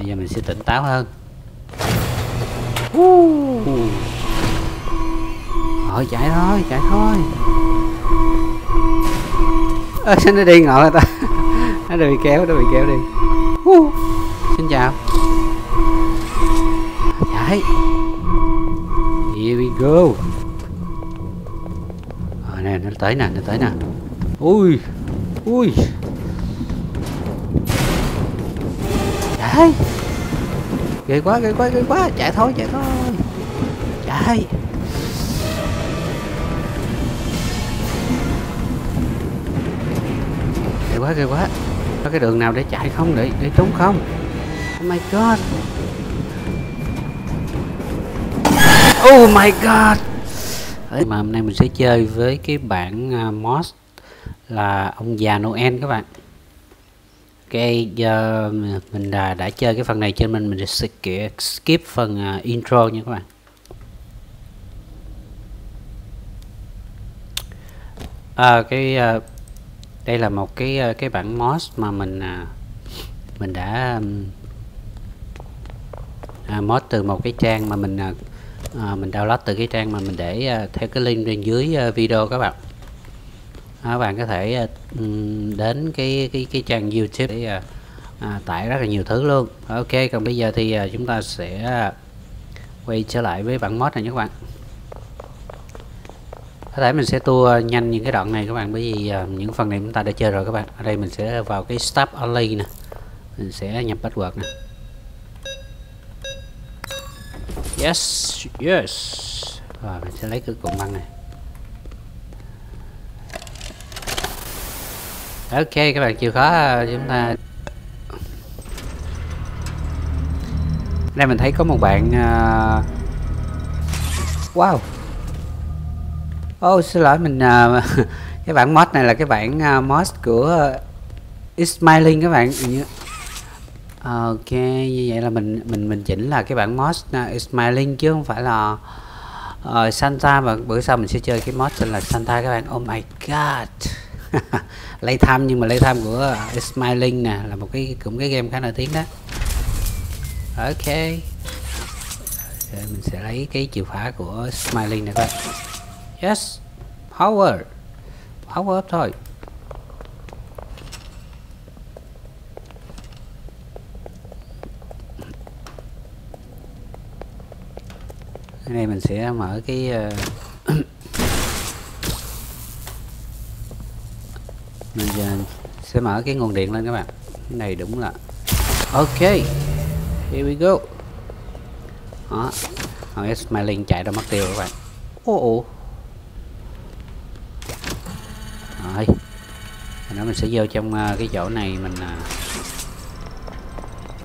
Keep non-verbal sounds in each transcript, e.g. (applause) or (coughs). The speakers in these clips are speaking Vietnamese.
bây giờ mình sẽ tỉnh táo hơn. Rồi chạy thôi chạy thôi. Ơ sao nó đi ngồi ta? (laughs) Nó bị kéo nó bị kéo đi. Uh. xin chào. Chạy. Here we go. À, nè nó tới nè nó tới nè. Ui ui chạy ghê quá ghê quá ghê quá. Chạy thôi chạy thôi. Chạy. Ghê quá ghê quá. Có cái đường nào để chạy không để để trốn không? Oh my god. Oh my god. Mà hôm nay mình sẽ chơi với cái bản uh, à, mod là ông già Noel các bạn cái uh, mình đã, đã chơi cái phần này trên mình mình sẽ skip, skip phần uh, intro nha các bạn. À, cái uh, đây là một cái uh, cái bản mod mà mình uh, mình đã um, uh, mod từ một cái trang mà mình uh, uh, mình download từ cái trang mà mình để uh, theo cái link bên dưới uh, video các bạn các bạn có thể ờ, đến cái cái cái trang YouTube để ờ, à, tải rất là nhiều thứ luôn. Ok còn bây giờ thì à, chúng ta sẽ quay trở lại với bản mod này nhé các bạn. Có thể mình sẽ tua nhanh những cái đoạn này các bạn bởi vì à, những phần này chúng ta đã chơi rồi các bạn. Ở đây mình sẽ vào cái stop only nè. Mình sẽ nhập password nè. Yes yes. Rồi mình sẽ lấy cái cụm băng này. Ok các bạn chịu khó à, chúng ta đây mình thấy có một bạn uh... wow. Oh xin lỗi mình uh... (laughs) cái bản mod này là cái bản uh, mod của Ismailin Ismailing các bạn. Ok như vậy là mình mình mình chỉnh là cái bản mod uh, Ismailing chứ không phải là uh, Santa. Mà bữa sau mình sẽ chơi cái mod tên là Santa các bạn. Oh my god. (laughs) lay tham nhưng mà lay tham của à, Smiling nè là một cái cũng cái game khá nổi tiếng đó. Ok. Rồi mình sẽ lấy cái chìa khóa của Smiling này coi. Yes. Power. Power up thôi. Cái này mình sẽ mở cái uh, mình giờ sẽ mở cái nguồn điện lên các bạn. Cái này đúng là ok here we go. Đó thằng smiling chạy ra mất tiêu các bạn. Ô ô rồi nó mình sẽ vô trong uh, cái chỗ này mình uh,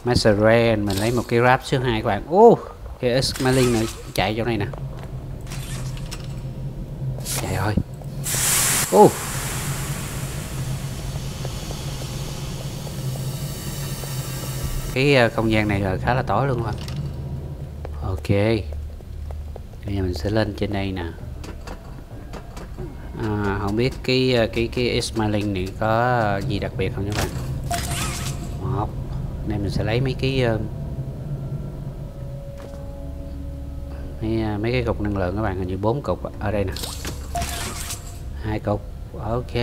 master Rare mình lấy một cái rap số 2 các bạn. Ô cái smiling này chạy chỗ này nè. Chạy rồi ô cái ờ, không gian này là khá là tối luôn các ok. Bây giờ mình sẽ lên trên đây nè. À, không biết cái ờ, cái cái smiling này có gì đặc biệt không các bạn? Một. Nên mình sẽ lấy mấy cái ờ, mấy mấy cái cục năng lượng các bạn hình như bốn cục ở đây nè. Hai cục. Ok.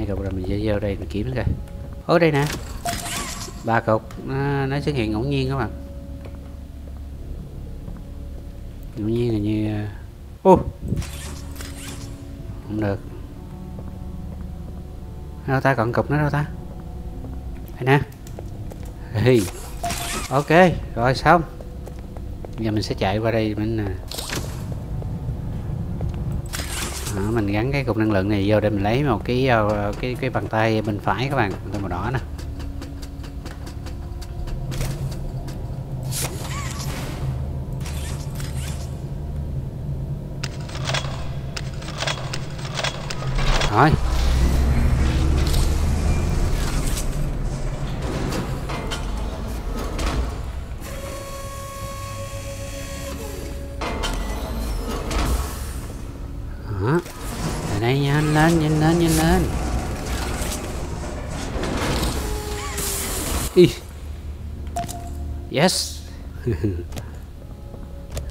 Hai cục rồi mình sẽ vô đây mình kiếm coi. Ở đây nè. Ba cục nó, nó xuất hiện ngẫu nhiên các bạn. Ngẫu nhiên là như ô uh. không được. Đâu ta còn cục nữa đâu ta? Đây nè. Hey. ok rồi xong. Giờ mình sẽ chạy qua đây mình à, đó, mình gắn cái cục năng lượng này vô để mình lấy một cái ờ, cái cái bàn tay bên phải các bạn bàn tay màu đỏ nè. Rồi. Ý. yes (laughs)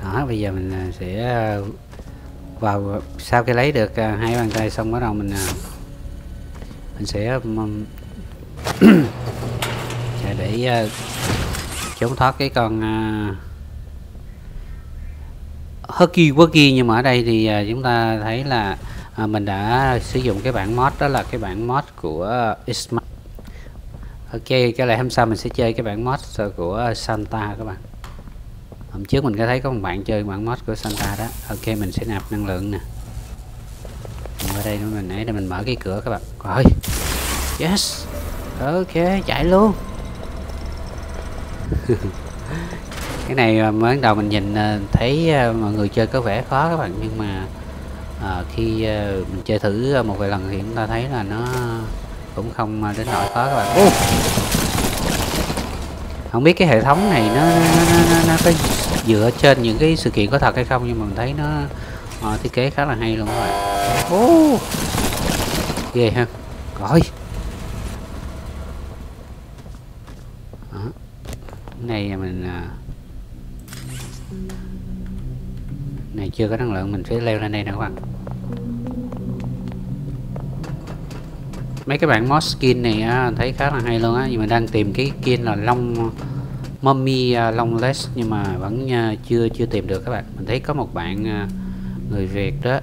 đó bây giờ mình à, sẽ à, vào sau khi lấy được à, hai bàn tay xong bắt đầu mình mình sẽ um, (coughs) sẽ để trốn thoát cái con Huggy Wuggy nhưng mà ở đây thì chúng ta thấy là mình đã sử dụng cái bản mod đó là cái bản mod của uh, Isma Ok cái này hôm sau mình sẽ chơi cái bản mod của Santa các bạn. Hôm trước mình có thấy có một bạn chơi bản mod của Santa đó. Ok mình sẽ nạp năng lượng nè. Ở đây mình nãy để mình mở cái cửa các bạn. Rồi yes. Ok chạy luôn. (laughs) Cái này mới mới đầu mình nhìn ờ, thấy ờ, mọi người chơi có vẻ khó các bạn. Nhưng mà à, khi mình chơi thử một vài lần thì chúng ta thấy là nó cũng không đến nỗi khó các bạn. Uh! không biết cái hệ thống này nó nó, nó, nó, nó có dựa trên những cái sự kiện có thật hay không nhưng mà mình thấy nó uh, thiết kế khá là hay luôn các bạn. Ô ghê ha. Rồi. Đó. này mình uh, này chưa có năng lượng mình phải leo lên đây nè các bạn mấy cái bạn mod skin này á, thấy khá là hay luôn á. Nhưng mà đang tìm cái skin là long mummy long longless nhưng mà vẫn à, chưa chưa tìm được các bạn. Mình thấy có một bạn à, người việt đó.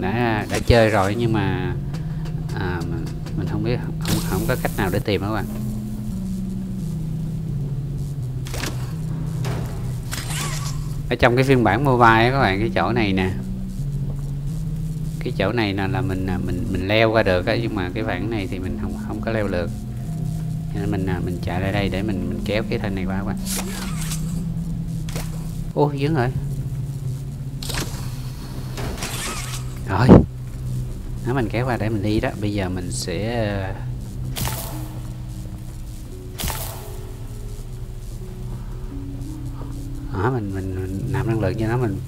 Đã đã chơi rồi nhưng mà à, mình, mình không biết không, không có cách nào để tìm các bạn. Ở trong cái phiên bản mobile các bạn cái chỗ này nè cái chỗ này là là mình à, mình mình leo qua được á nhưng mà cái bảng này thì mình không không có leo được. Nên mình à, mình chạy lại đây để mình mình kéo cái thanh này qua các bạn. Ô dướng rồi rồi. Nó mình kéo qua để mình đi đó. Bây giờ mình sẽ ờ, đó mình mình, mình nạp năng lượng cho nó mình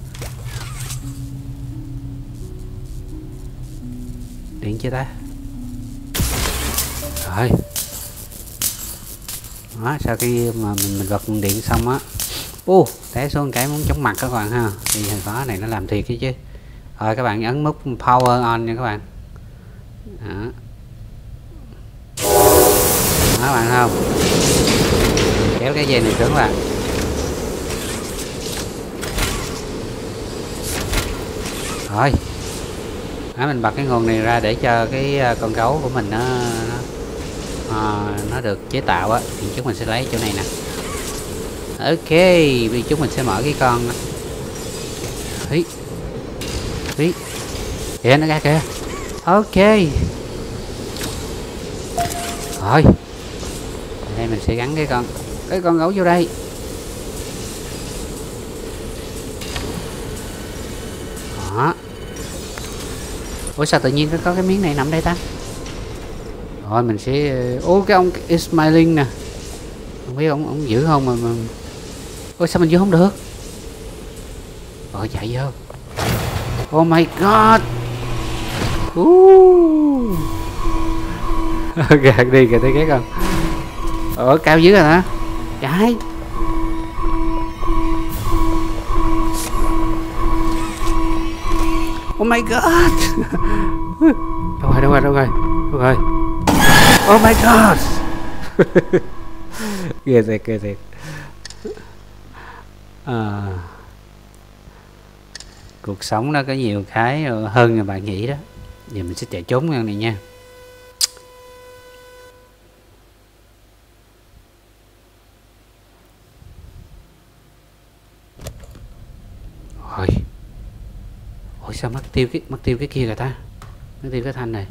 điện chưa ta? Rồi. Đó, sau khi mà mình mình bật điện xong á, u, té xuống cái muốn chống mặt các bạn ha. Thì hình có này nó làm thiệt cái chứ. Rồi, các bạn ấn nút power on nha các bạn. Đó. Đó, các bạn không? Kéo cái dây này xuống vào rồi à, mình bật cái nguồn này ra để cho cái à, con gấu của mình nó nó, à, nó được chế tạo á. Thì chúng mình sẽ lấy chỗ này nè. Ok bây chúng mình sẽ mở cái con. Thấy, thấy, kìa nó ra kìa. Ok. Rồi. Đây mình sẽ gắn cái con cái con gấu vô đây. Ủa sao tự nhiên nó có cái miếng này nằm đây ta? Rồi mình sẽ ờ, ô cái ông smiling nè. Không biết ông ông giữ không mà, mà... ôi sao mình giữ không được? Ờ, rồi chạy vô. Oh my god! Uh. (laughs) gạt đi kìa thấy ghét không ở cao dưới rồi hả? Chạy Oh my god. Đâu rồi đâu rồi đâu rồi? Đâu rồi? Oh my god. (laughs) Ghê thiệt ghê thiệt. À, Cuộc sống nó có nhiều cái hơn là bạn nghĩ đó. Giờ mình sẽ chạy trốn ngang này nha Rồi Ủa sao mất tiêu cái mất tiêu cái kia rồi ta. Mất tiêu cái thanh này.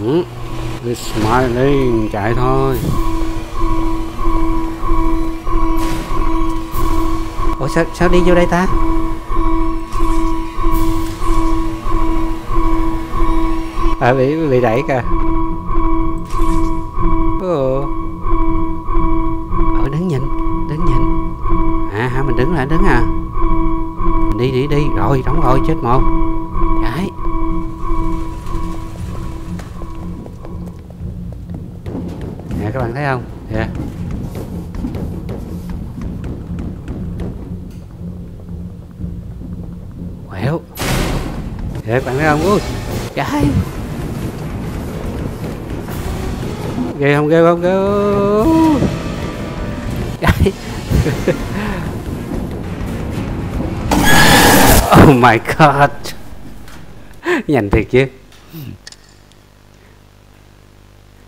Ừ. Smiling chạy thôi. Ủa sao, sao đi vô đây ta? À bị, bị đẩy kìa. Đứng lại, đứng à. Đi đi đi. Rồi, đóng rồi, chết một. Chạy nè, các bạn thấy không? Nè. Quẹo. Nè, các bạn thấy không? Ui chạy ghê không? Ghê không? Ghê không? (laughs) (laughs) Oh my god. Nhanh thiệt chứ.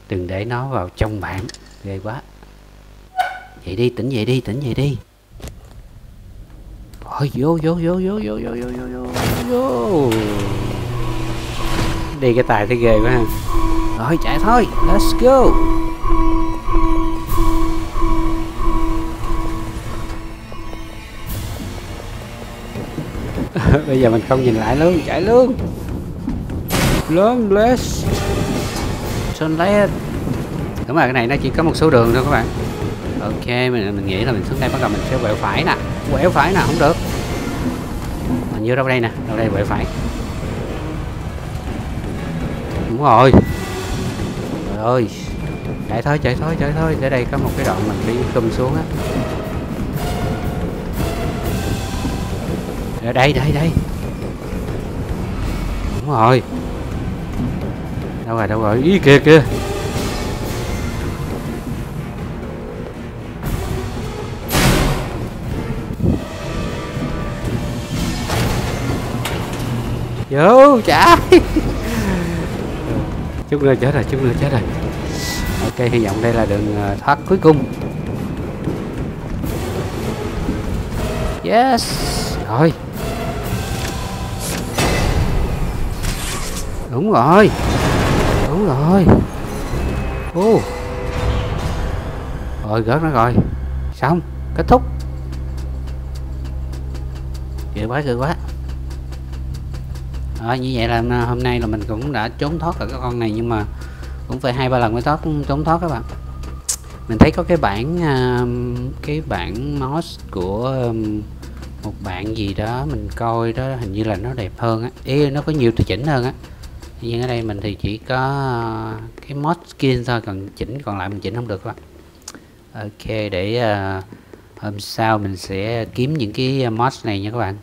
Đừng để nó vào trong bạn. Ghê quá. Dậy đi, tỉnh dậy đi, tỉnh dậy đi. Thôi vô vô vô vô vô vô vô vô vô vô. Đi cái tài thấy ghê quá ha. Rồi chạy thôi. Let's go. Bây giờ mình không nhìn lại luôn, chạy luôn. Lớn let's sơn left đúng rồi, cái này nó chỉ có một số đường thôi các bạn. Ok, mình mình nghĩ là mình xuống đây bắt đầu mình sẽ quẹo phải nè. Quẹo phải nè, không được. Mình vô đâu đây nè, đâu đây quẹo phải. Đúng rồi. Trời ơi. Chạy thôi chạy thôi chạy thôi. Để đây có một cái đoạn mình đi cung xuống á. Ở đây đây đây. Đúng rồi. Đâu rồi đâu rồi? Ý kìa kìa. Vô trả (laughs) chút nữa chết rồi, chút nữa chết rồi. Ok, hy vọng đây là đường ờ, thoát cuối cùng. Yes. Rồi. Đúng rồi. Đúng rồi. Ô. Rồi, gớt nó rồi. Xong, kết thúc. Ghê quá ghê quá. Rồi, như vậy là à, hôm nay là mình cũng đã trốn thoát được cái con này, nhưng mà cũng phải hai ba lần mới thoát, trốn thoát các bạn. Mình thấy có cái bản à, cái bản mod của một bạn gì đó mình coi đó, hình như là nó đẹp hơn á. Ý nó có nhiều điều chỉnh hơn á nhưng ở đây mình thì chỉ có ờ, cái mod skin thôi còn chỉnh còn lại mình chỉnh không được các bạn. Ok để uh, hôm sau mình sẽ kiếm những cái ờ, mod này nha các bạn.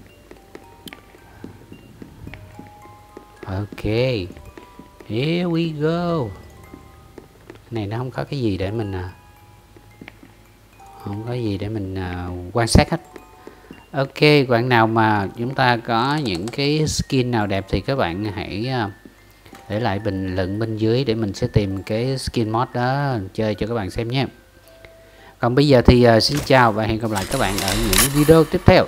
Ok here we go. Cái này nó không có cái gì để mình uh, không có gì để mình uh, quan sát hết. Ok bạn nào mà chúng ta có những cái skin nào đẹp thì các bạn hãy uh, để lại bình luận bên dưới để mình sẽ tìm cái skin mod đó chơi cho các bạn xem nhé. Còn bây giờ thì uh, xin chào và hẹn gặp lại các bạn ở những video tiếp theo.